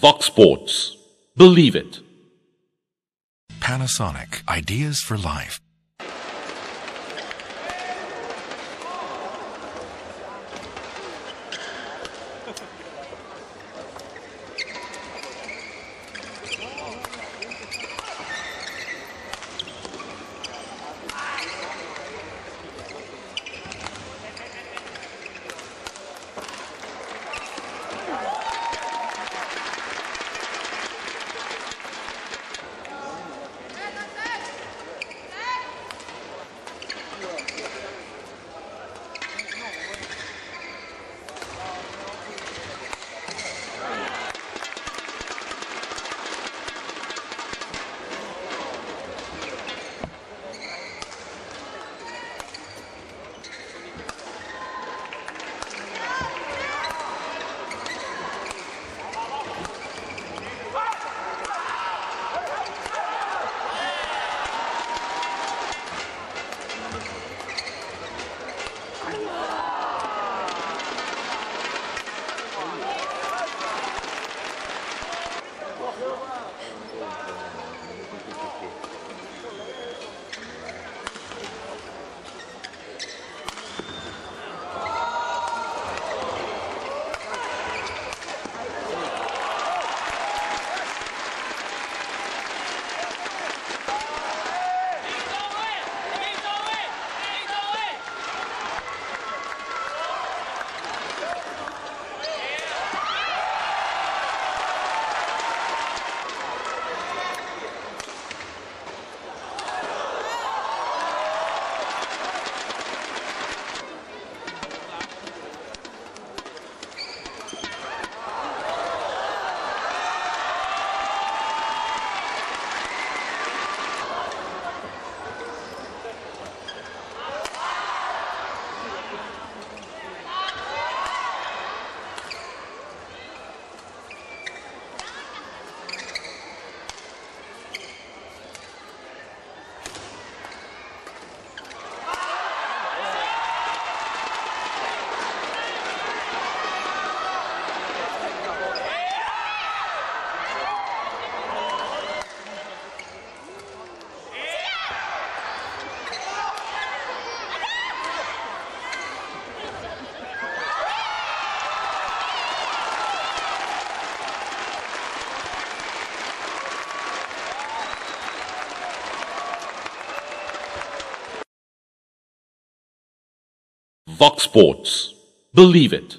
Vox Sports. Believe it. Panasonic Ideas for Life. Vox Sports. Believe it.